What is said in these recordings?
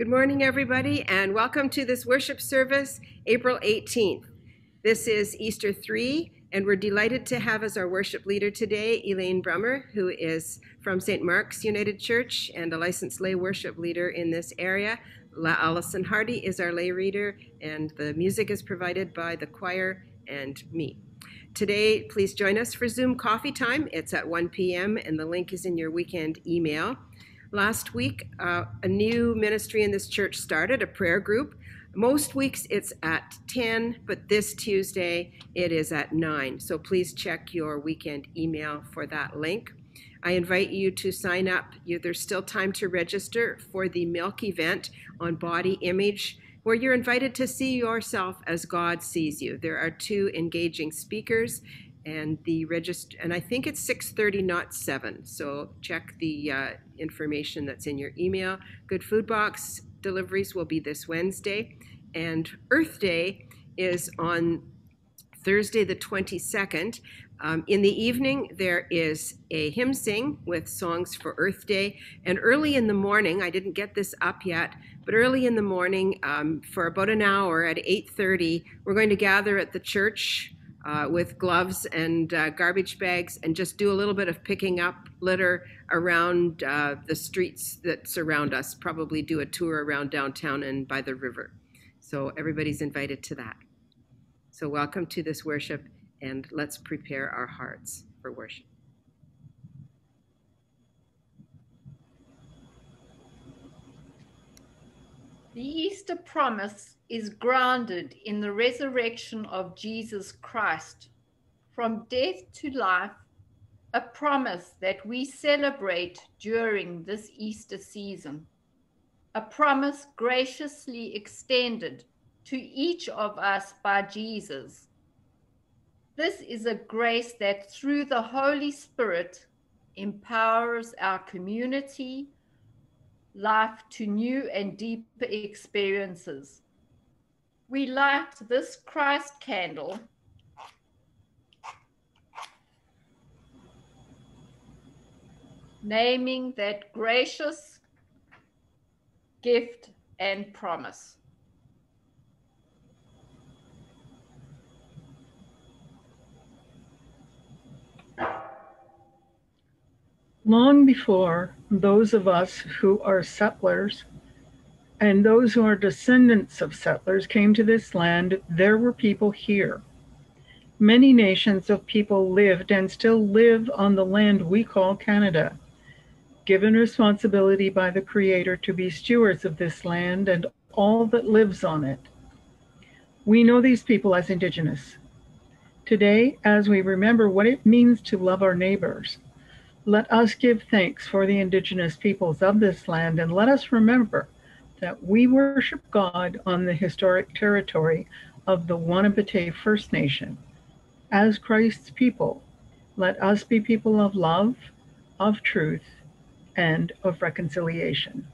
Good morning, everybody, and welcome to this worship service, April 18th. This is Easter 3, and we're delighted to have as our worship leader today Elaine Brummer, who is from St. Mark's United Church and a licensed lay worship leader in this area. La Allison Hardy is our lay reader, and the music is provided by the choir and me. Today, please join us for Zoom coffee time. It's at 1 p.m., and the link is in your weekend email. Last week, uh, a new ministry in this church started, a prayer group. Most weeks it's at 10, but this Tuesday it is at 9. So please check your weekend email for that link. I invite you to sign up. You, there's still time to register for the Milk event on body image, where you're invited to see yourself as God sees you. There are two engaging speakers, and the register and i think it's 6.30 not 7 so check the uh, information that's in your email. Good food box deliveries will be this wednesday and earth day is on thursday the 22nd um, in the evening there is a hymn sing with songs for earth day and early in the morning i didn't get this up yet but early in the morning um, for about an hour at 8.30 we're going to gather at the church uh, with gloves and uh, garbage bags and just do a little bit of picking up litter around uh, the streets that surround us. Probably do a tour around downtown and by the river. So everybody's invited to that. So welcome to this worship and let's prepare our hearts for worship. The Easter promise is grounded in the resurrection of Jesus Christ from death to life, a promise that we celebrate during this Easter season, a promise graciously extended to each of us by Jesus. This is a grace that through the Holy Spirit empowers our community life to new and deeper experiences. We light this Christ candle naming that gracious gift and promise. Long before those of us who are settlers and those who are descendants of settlers came to this land, there were people here. Many nations of people lived and still live on the land we call Canada, given responsibility by the Creator to be stewards of this land and all that lives on it. We know these people as Indigenous. Today, as we remember what it means to love our neighbors, let us give thanks for the indigenous peoples of this land and let us remember that we worship God on the historic territory of the Wahnapitae First Nation. As Christ's people, let us be people of love, of truth, and of reconciliation.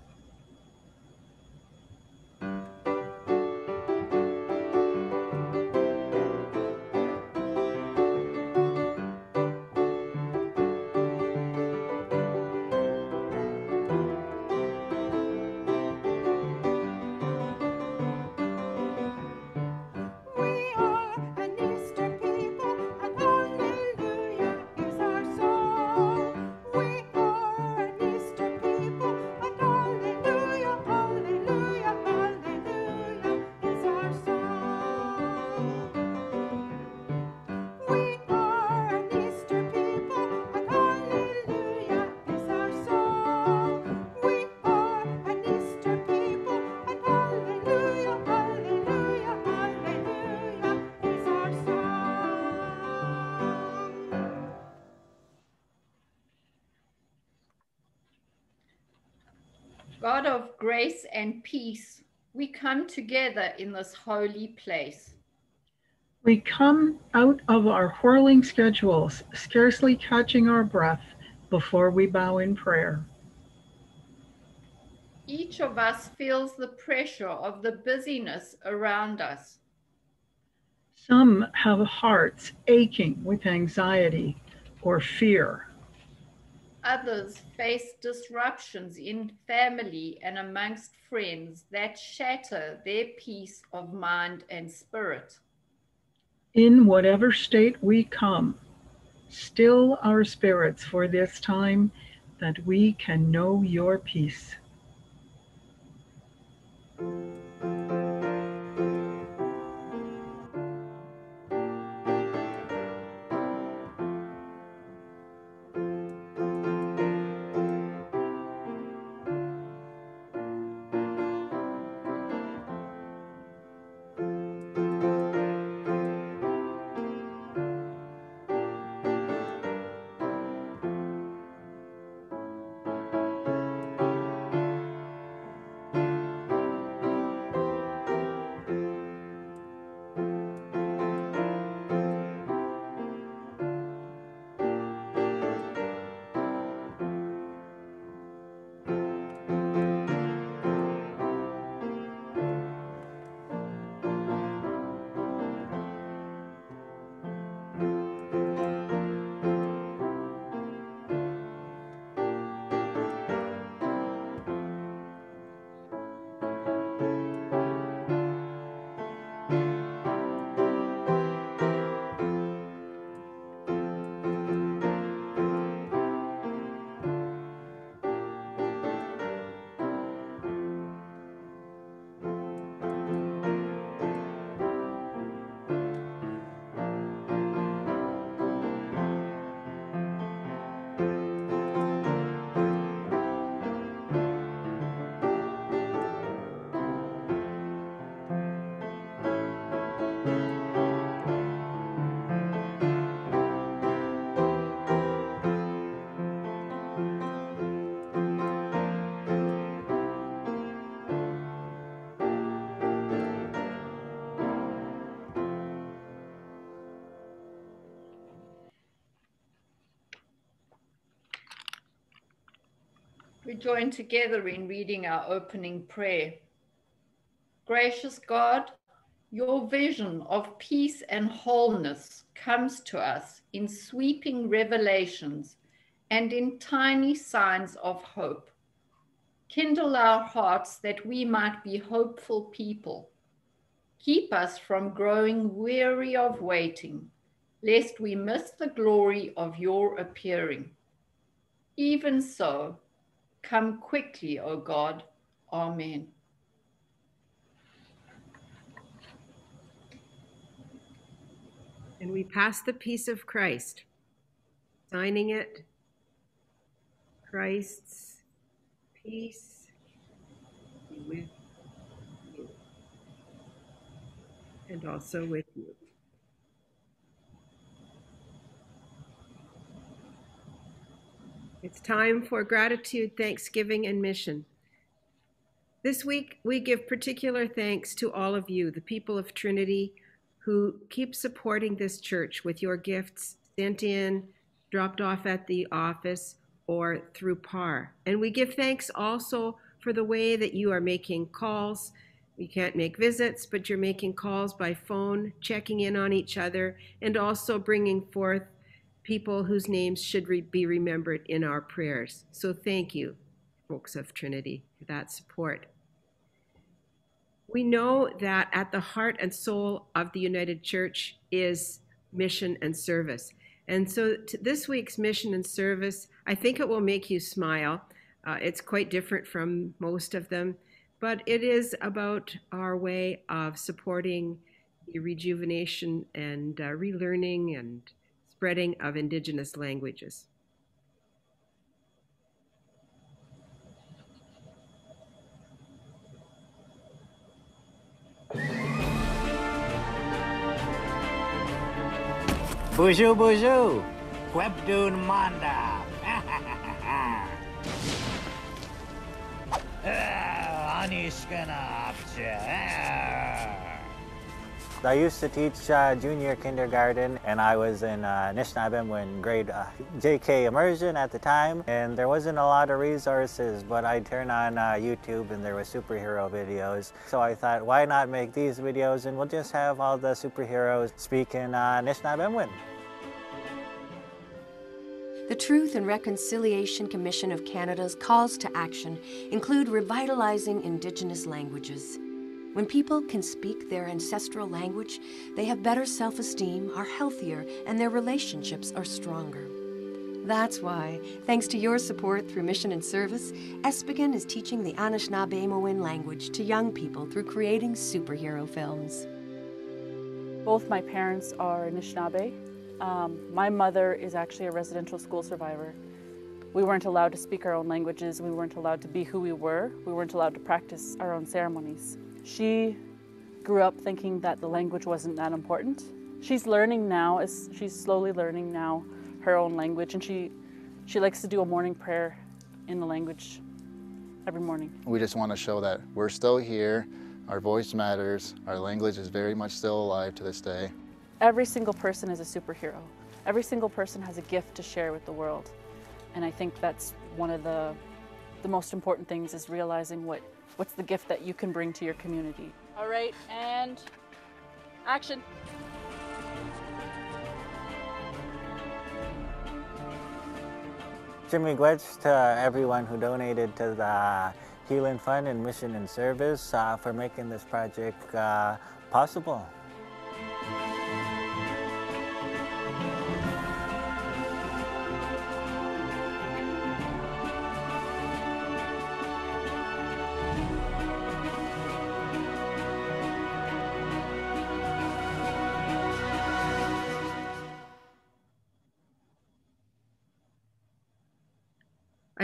Grace and peace, we come together in this holy place. We come out of our whirling schedules, scarcely catching our breath before we bow in prayer. Each of us feels the pressure of the busyness around us. Some have hearts aching with anxiety or fear. Others face disruptions in family and amongst friends that shatter their peace of mind and spirit. In whatever state we come, still our spirits for this time that we can know your peace. Join together in reading our opening prayer. Gracious God, your vision of peace and wholeness comes to us in sweeping revelations and in tiny signs of hope. Kindle our hearts that we might be hopeful people. Keep us from growing weary of waiting, lest we miss the glory of your appearing. Even so, Come quickly, O God. Amen. And we pass the peace of Christ, signing it Christ's peace be with you and also with you. It's time for gratitude, thanksgiving, and mission. This week, we give particular thanks to all of you, the people of Trinity, who keep supporting this church with your gifts sent in, dropped off at the office, or through PAR. And we give thanks also for the way that you are making calls. We can't make visits, but you're making calls by phone, checking in on each other, and also bringing forth people whose names should re- be remembered in our prayers. So thank you, folks of Trinity, for that support. We know that at the heart and soul of the United Church is mission and service. And so this week's mission and service, I think it will make you smile. Uh, it's quite different from most of them, but it is about our way of supporting the rejuvenation and uh, relearning and spreading of indigenous languages. Bonjour, bonjour. Webdun Manda. Ah, Anishkana I used to teach uh, junior kindergarten and I was in uh, Anishinaabemowin grade uh, JK immersion at the time and there wasn't a lot of resources but I'd turn on uh, YouTube and there were superhero videos. So I thought why not make these videos and we'll just have all the superheroes speak in uh, Anishinaabemowin. The Truth and Reconciliation Commission of Canada's calls to action include revitalizing Indigenous languages. When people can speak their ancestral language, they have better self esteem, are healthier, and their relationships are stronger. That's why, thanks to your support through mission and service, Espigan is teaching the Anishinaabemowin language to young people through creating superhero films. Both my parents are Anishinaabe. Um, my mother is actually a residential school survivor. We weren't allowed to speak our own languages. We weren't allowed to be who we were. We weren't allowed to practice our own ceremonies. She grew up thinking that the language wasn't that important. She's learning now, as she's slowly learning now her own language, and she she likes to do a morning prayer in the language every morning. We just want to show that we're still here, our voice matters, our language is very much still alive to this day. Every single person is a superhero. Every single person has a gift to share with the world. And I think that's one of the the most important things is realizing what What's the gift that you can bring to your community? All right, and action. Chi-miigwech to everyone who donated to the Healing Fund and Mission and Service uh, for making this project uh, possible.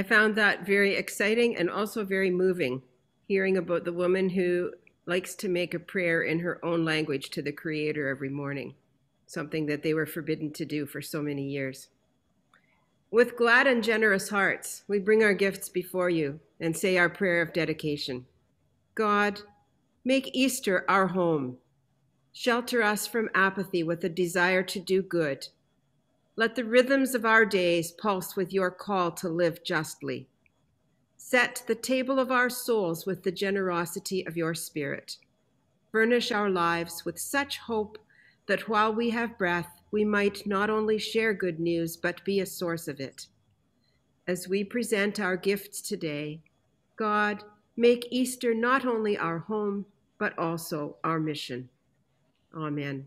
I found that very exciting and also very moving, hearing about the woman who likes to make a prayer in her own language to the Creator every morning, something that they were forbidden to do for so many years. With glad and generous hearts, we bring our gifts before you and say our prayer of dedication. God, make Easter our home. Shelter us from apathy with a desire to do good let the rhythms of our days pulse with your call to live justly. Set the table of our souls with the generosity of your Spirit. Furnish our lives with such hope that while we have breath, we might not only share good news, but be a source of it. As we present our gifts today, God, make Easter not only our home, but also our mission. Amen.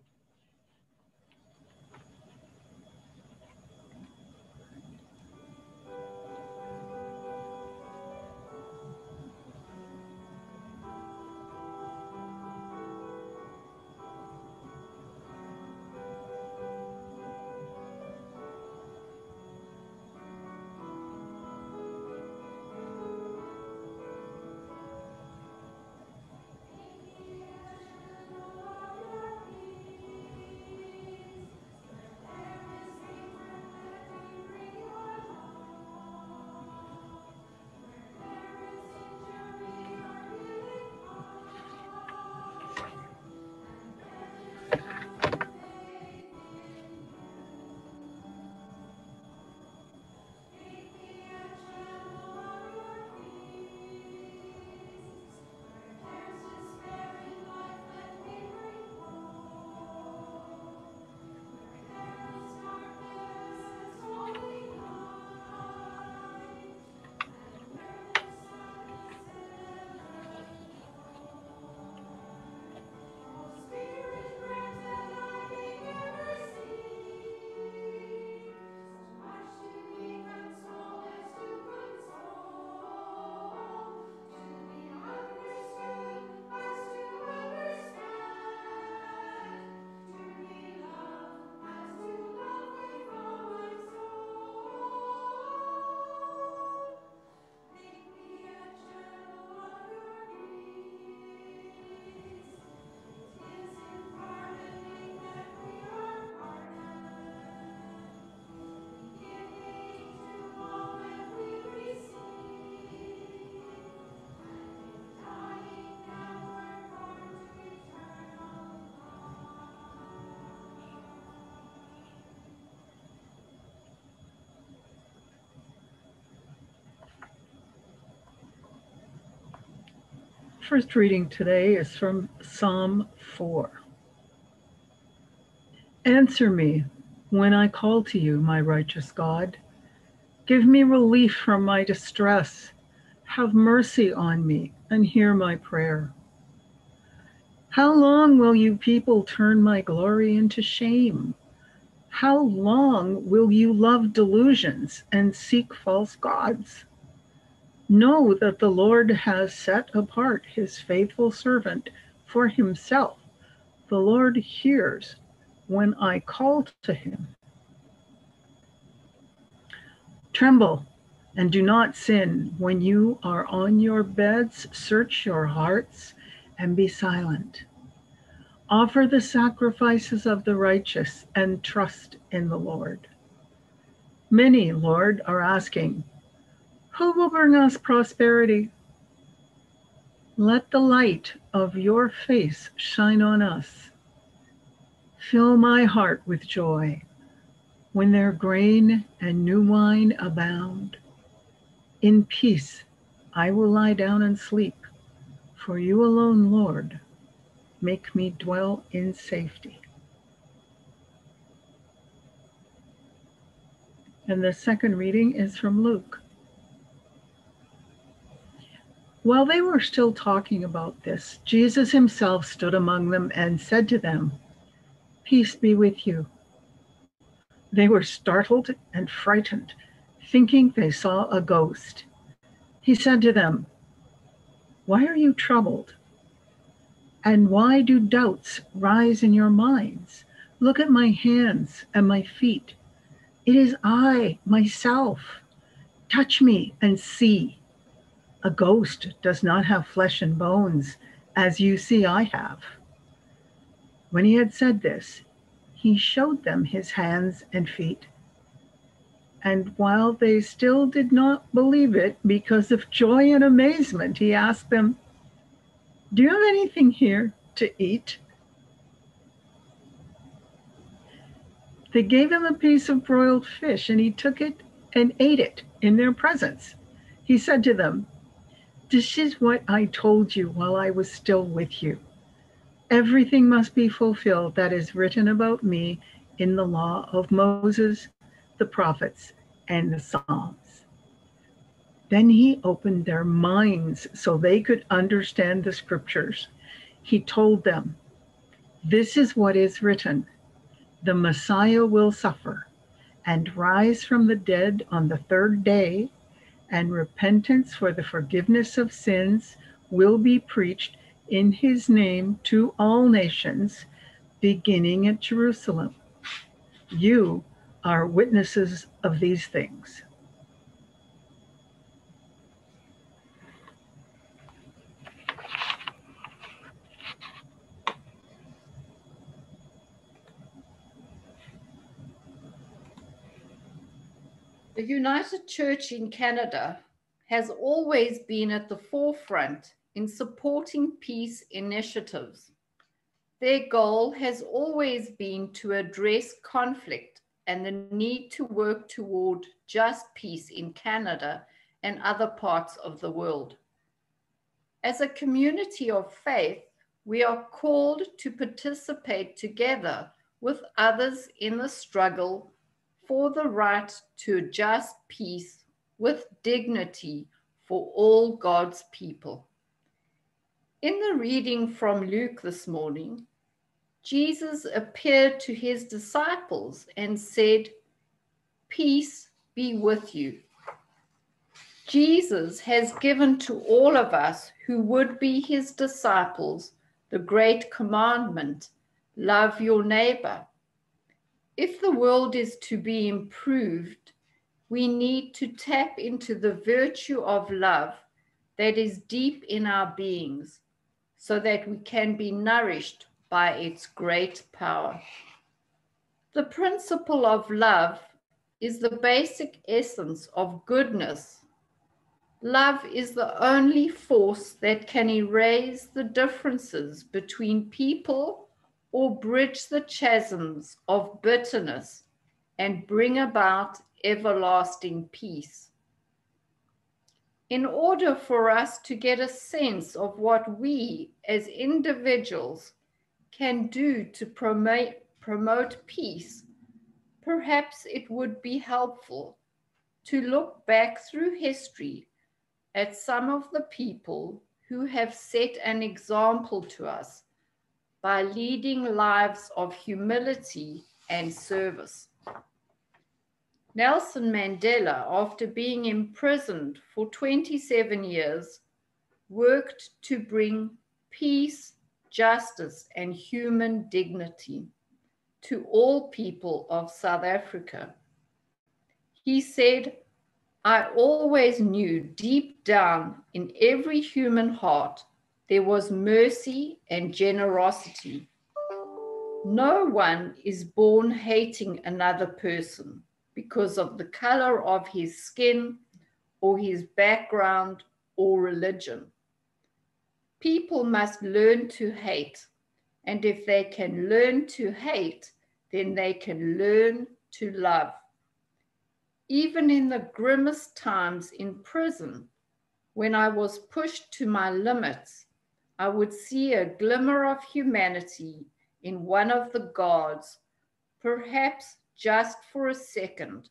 First reading today is from Psalm 4. Answer me when I call to you, my righteous God. Give me relief from my distress. Have mercy on me and hear my prayer. How long will you people turn my glory into shame? How long will you love delusions and seek false gods? Know that the Lord has set apart his faithful servant for himself. The Lord hears when I call to him. Tremble and do not sin. When you are on your beds, search your hearts and be silent. Offer the sacrifices of the righteous and trust in the Lord. Many, Lord, are asking, Who will bring us prosperity? Let the light of your face shine on us. Fill my heart with joy when their grain and new wine abound. In peace I will lie down and sleep, for you alone, Lord, make me dwell in safety. And the second reading is from Luke. While they were still talking about this, Jesus himself stood among them and said to them, Peace be with you. They were startled and frightened, thinking they saw a ghost. He said to them, Why are you troubled? And why do doubts rise in your minds? Look at my hands and my feet. It is I, myself. Touch me and see. A ghost does not have flesh and bones, as you see I have. When he had said this, he showed them his hands and feet. And while they still did not believe it because of joy and amazement, he asked them, do you have anything here to eat? They gave him a piece of broiled fish, and he took it and ate it in their presence. He said to them, This is what I told you while I was still with you. Everything must be fulfilled that is written about me in the law of Moses, the prophets, and the Psalms. Then he opened their minds so they could understand the scriptures. He told them, This is what is written the Messiah will suffer and rise from the dead on the third day, and repentance for the forgiveness of sins will be preached in his name to all nations, beginning at Jerusalem. You are witnesses of these things. The United Church in Canada has always been at the forefront in supporting peace initiatives. Their goal has always been to address conflict and the need to work toward just peace in Canada and other parts of the world. As a community of faith, we are called to participate together with others in the struggle for the right to just peace with dignity for all God's people. In the reading from Luke this morning, Jesus appeared to his disciples and said, Peace be with you. Jesus has given to all of us who would be his disciples the great commandment love your neighbor if the world is to be improved, we need to tap into the virtue of love that is deep in our beings so that we can be nourished by its great power. The principle of love is the basic essence of goodness. Love is the only force that can erase the differences between people or bridge the chasms of bitterness and bring about everlasting peace. In order for us to get a sense of what we as individuals can do to promote, promote peace, perhaps it would be helpful to look back through history at some of the people who have set an example to us by leading lives of humility and service. Nelson Mandela, after being imprisoned for 27 years, worked to bring peace, justice, and human dignity to all people of South Africa. He said, I always knew deep down in every human heart there was mercy and generosity. No one is born hating another person because of the color of his skin or his background or religion. People must learn to hate, and if they can learn to hate, then they can learn to love. Even in the grimmest times in prison, when I was pushed to my limits, I would see a glimmer of humanity in one of the guards, perhaps just for a second,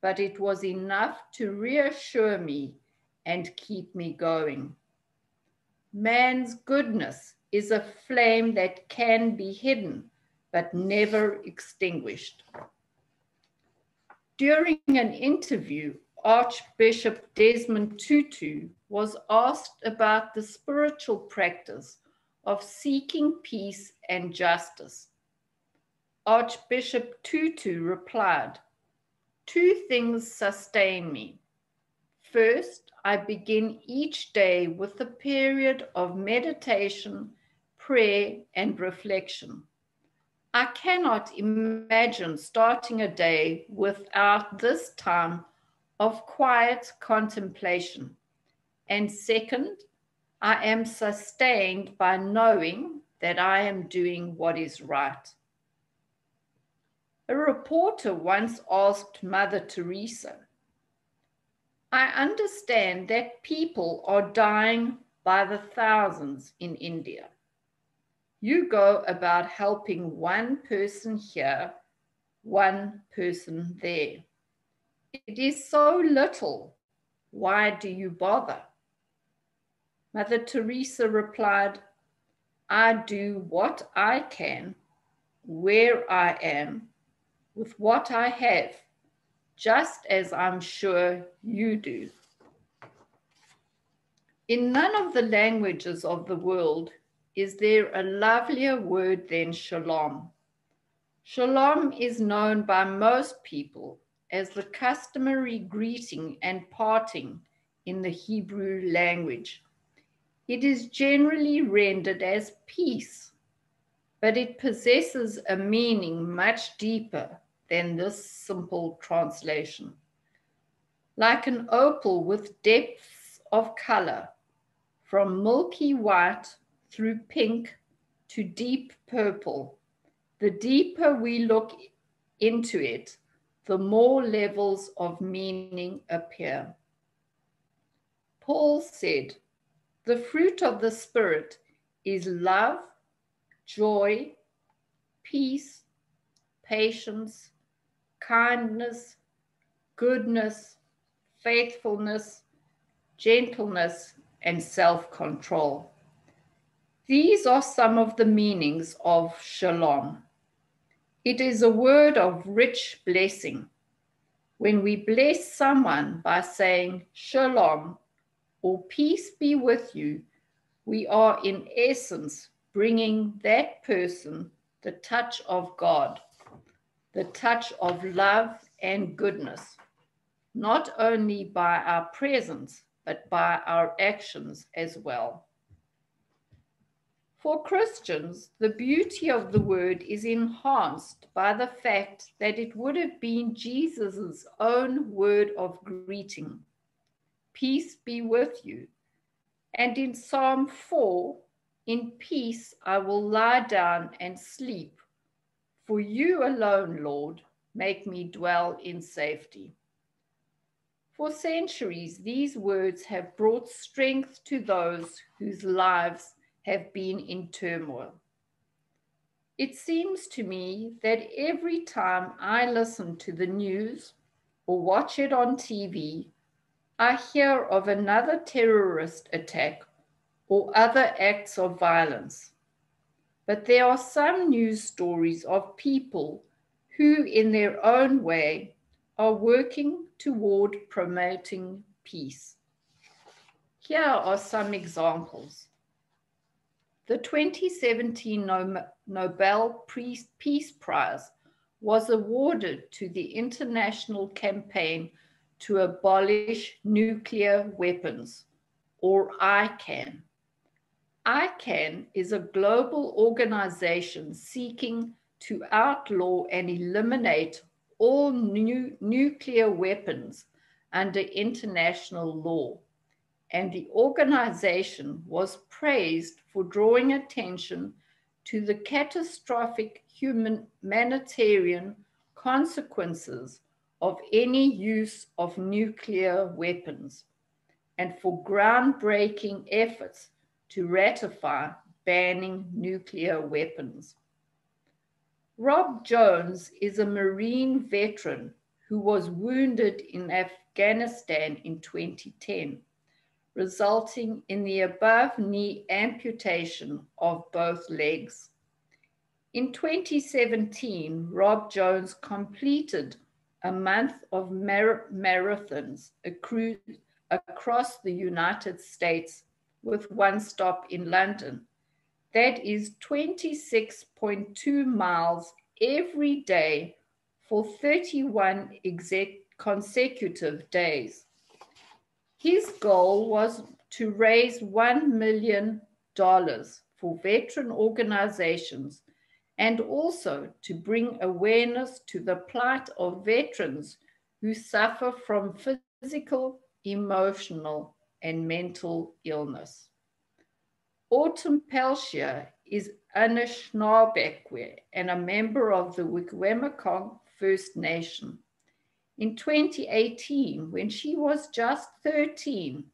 but it was enough to reassure me and keep me going. Man's goodness is a flame that can be hidden, but never extinguished. During an interview, Archbishop Desmond Tutu was asked about the spiritual practice of seeking peace and justice. Archbishop Tutu replied, Two things sustain me. First, I begin each day with a period of meditation, prayer, and reflection. I cannot imagine starting a day without this time of quiet contemplation. And second, I am sustained by knowing that I am doing what is right. A reporter once asked Mother Teresa, I understand that people are dying by the thousands in India. You go about helping one person here, one person there. It is so little. Why do you bother? Mother Teresa replied, I do what I can, where I am, with what I have, just as I'm sure you do. In none of the languages of the world is there a lovelier word than shalom. Shalom is known by most people as the customary greeting and parting in the Hebrew language. It is generally rendered as peace, but it possesses a meaning much deeper than this simple translation. Like an opal with depths of color, from milky white through pink to deep purple, the deeper we look into it, the more levels of meaning appear. Paul said, The fruit of the Spirit is love, joy, peace, patience, kindness, goodness, faithfulness, gentleness, and self control. These are some of the meanings of shalom. It is a word of rich blessing. When we bless someone by saying shalom or peace be with you, we are in essence bringing that person the touch of God the touch of love and goodness, not only by our presence, but by our actions as well. For Christians, the beauty of the word is enhanced by the fact that it would have been Jesus' own word of greeting Peace be with you. And in Psalm 4, in peace I will lie down and sleep for you alone, Lord, make me dwell in safety. For centuries, these words have brought strength to those whose lives have been in turmoil. It seems to me that every time I listen to the news or watch it on TV, I hear of another terrorist attack or other acts of violence. But there are some news stories of people who, in their own way, are working toward promoting peace. Here are some examples. The 2017 Nobel Peace Prize was awarded to the International Campaign to Abolish Nuclear Weapons, or ICAN. ICAN is a global organization seeking to outlaw and eliminate all new nuclear weapons under international law. And the organization was praised for drawing attention to the catastrophic humanitarian consequences of any use of nuclear weapons and for groundbreaking efforts to ratify banning nuclear weapons. Rob Jones is a Marine veteran who was wounded in Afghanistan in 2010, resulting in the above knee amputation of both legs. In 2017, Rob Jones completed a month of mar- marathons across the United States with one stop in London. That is 26.2 miles every day for 31 consecutive days. His goal was to raise $1 million for veteran organizations and also to bring awareness to the plight of veterans who suffer from physical, emotional, and mental illness. Autumn Peltier is Anishinaabekwe and a member of the Wikwemekong First Nation. In 2018, when she was just 13,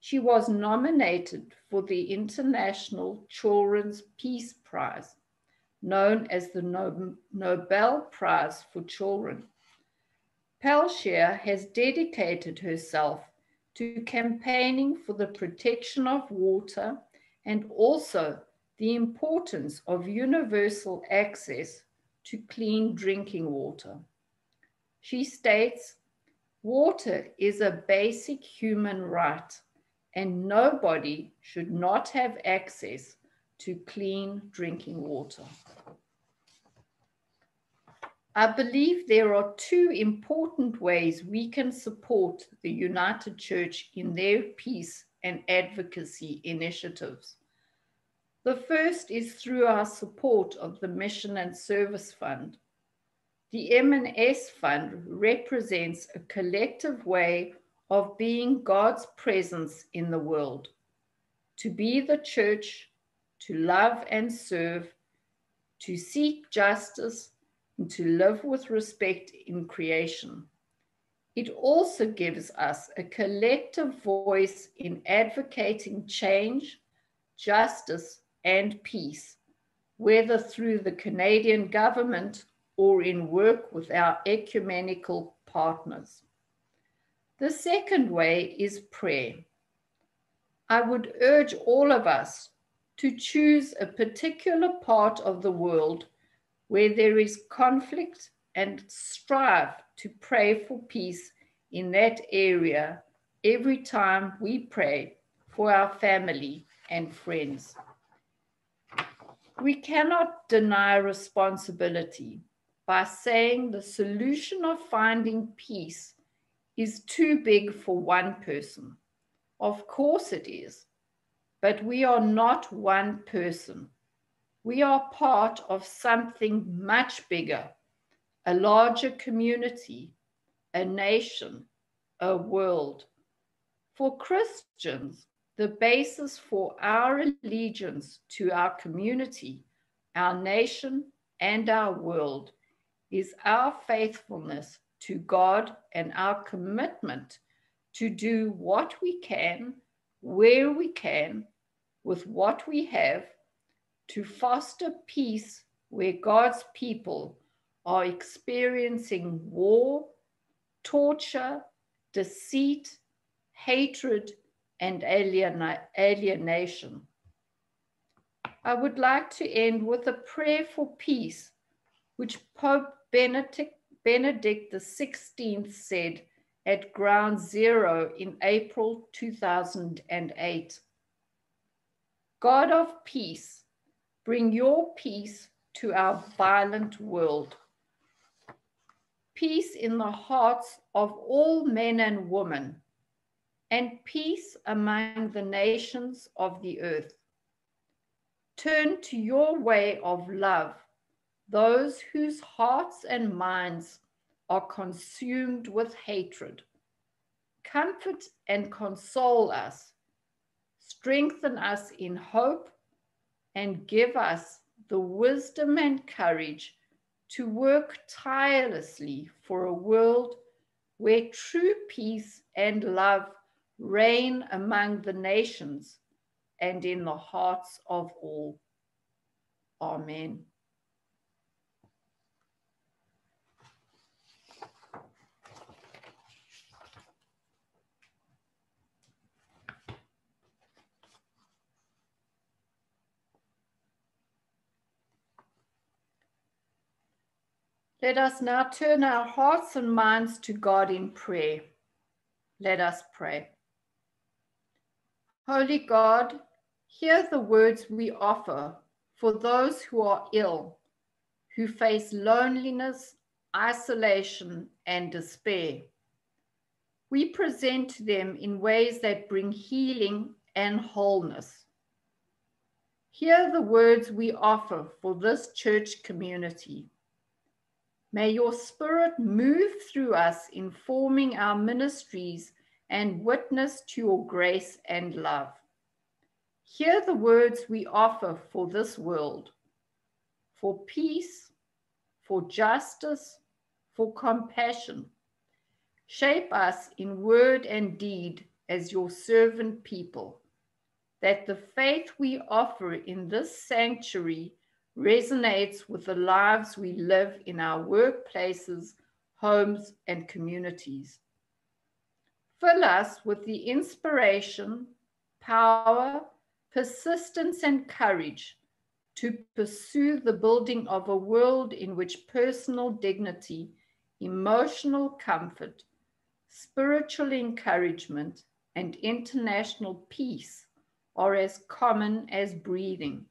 she was nominated for the International Children's Peace Prize known as the Nobel Prize for Children. Peltier has dedicated herself to campaigning for the protection of water and also the importance of universal access to clean drinking water. She states, water is a basic human right and nobody should not have access to clean drinking water. I believe there are two important ways we can support the United Church in their peace and advocacy initiatives. The first is through our support of the Mission and Service Fund. The M&S Fund represents a collective way of being God's presence in the world, to be the church to love and serve, to seek justice, and to live with respect in creation. It also gives us a collective voice in advocating change, justice, and peace, whether through the Canadian government or in work with our ecumenical partners. The second way is prayer. I would urge all of us to choose a particular part of the world where there is conflict and strive to pray for peace in that area every time we pray for our family and friends. We cannot deny responsibility by saying the solution of finding peace is too big for one person. Of course it is. But we are not one person. We are part of something much bigger, a larger community, a nation, a world. For Christians, the basis for our allegiance to our community, our nation, and our world is our faithfulness to God and our commitment to do what we can, where we can, with what we have to foster peace where God's people are experiencing war, torture, deceit, hatred, and alienation. I would like to end with a prayer for peace, which Pope Benedict, Benedict XVI said at Ground Zero in April 2008. God of peace, bring your peace to our violent world. Peace in the hearts of all men and women, and peace among the nations of the earth. Turn to your way of love those whose hearts and minds are consumed with hatred. Comfort and console us, strengthen us in hope, and give us the wisdom and courage to work tirelessly for a world where true peace and love reign among the nations and in the hearts of all. Amen. Let us now turn our hearts and minds to God in prayer. Let us pray. Holy God, hear the words we offer for those who are ill, who face loneliness, isolation, and despair. We present to them in ways that bring healing and wholeness. Hear the words we offer for this church community. May your spirit move through us, informing our ministries and witness to your grace and love. Hear the words we offer for this world for peace, for justice, for compassion. Shape us in word and deed as your servant people, that the faith we offer in this sanctuary resonates with the lives we live in our workplaces, homes, and communities. Fill us with the inspiration, power, persistence, and courage to pursue the building of a world in which personal dignity, emotional comfort, spiritual encouragement, and international peace are as common as breathing.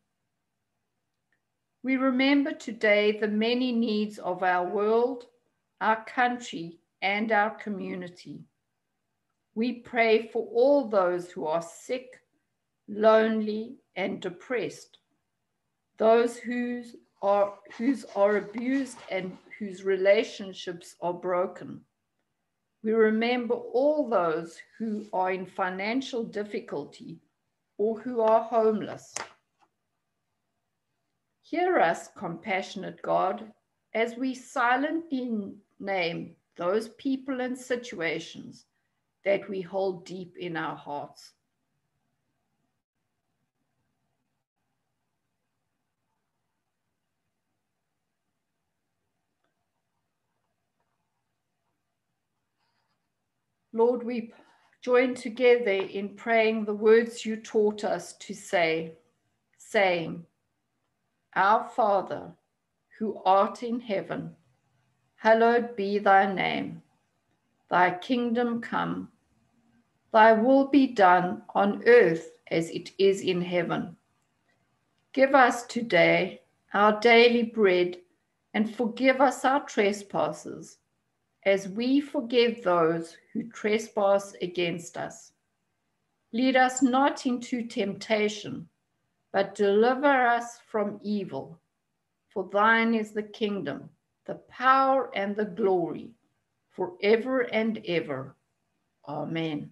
We remember today the many needs of our world, our country, and our community. We pray for all those who are sick, lonely, and depressed, those whose are, whose are abused and whose relationships are broken. We remember all those who are in financial difficulty or who are homeless. Hear us, compassionate God, as we silently name those people and situations that we hold deep in our hearts. Lord, we join together in praying the words you taught us to say, saying, Our Father, who art in heaven, hallowed be thy name. Thy kingdom come, thy will be done on earth as it is in heaven. Give us today our daily bread and forgive us our trespasses as we forgive those who trespass against us. Lead us not into temptation, but deliver us from evil. For thine is the kingdom, the power, and the glory, forever and ever. Amen.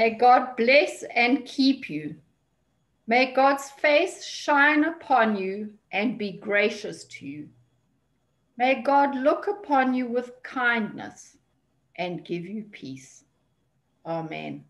May God bless and keep you. May God's face shine upon you and be gracious to you. May God look upon you with kindness and give you peace. Amen.